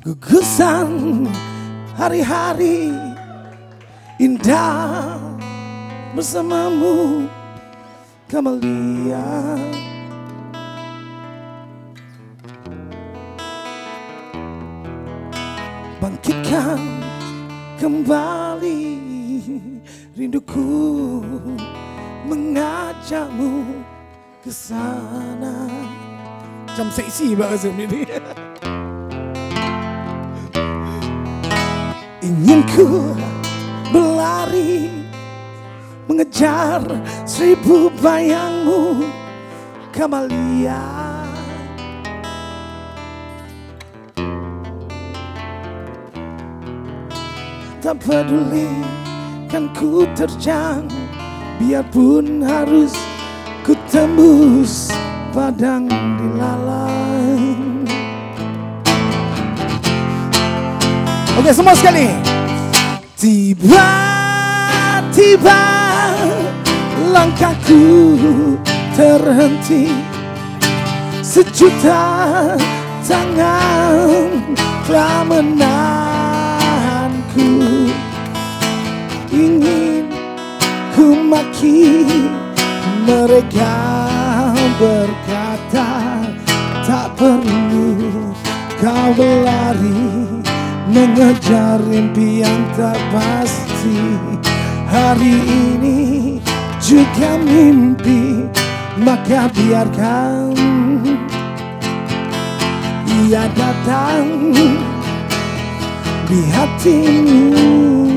Gugusan hari-hari indah bersamamu Kamalia Bangkitkan kembali rinduku mengajakmu ke sana. Macam seksi banget ini. Ingin ku berlari mengejar seribu bayangmu Kamalia. Tak peduli kan ku terjang Biarpun harus ku tembus padang dilalang Oke semua sekali Tiba-tiba langkahku terhenti. Sejuta tangan telah menahanku. Ingin ku maki mereka berkata Tak perlu kau berlari Mengejar impian tak pasti. Hari ini juga mimpi Maka biarkan ia datang di hatimu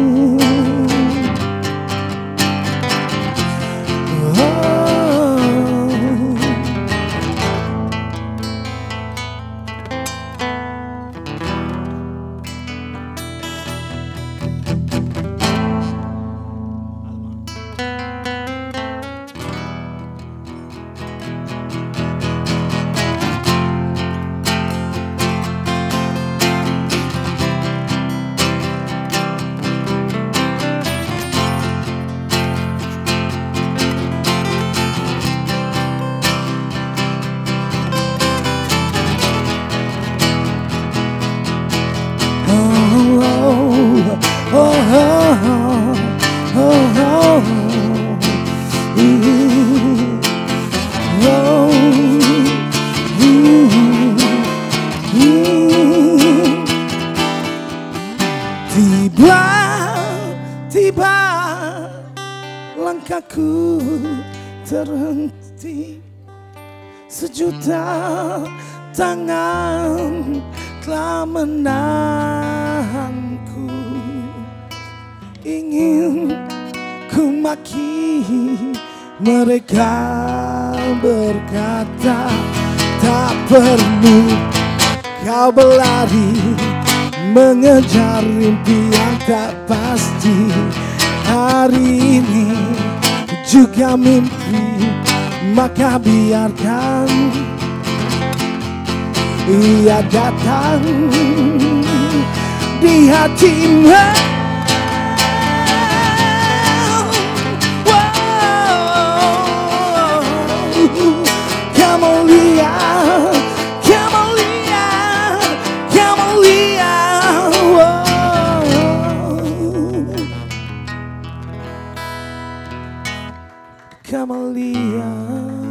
langkahku terhenti. Sejuta tangan telah menahanku. Ingin ku maki mereka berkata Tak perlu kau berlari Mengejar impian tak pasti Hari ini juga mimpi Maka biarkan ia datang di hatimu Kamu lihat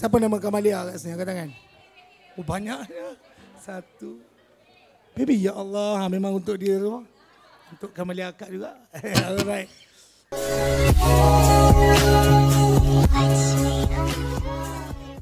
Siapa nama Kamalia kat sini? Angkat tangan. Oh banyak ya. Satu. Baby ya Allah, memang untuk dia tu. Untuk Kamalia akak juga. Alright.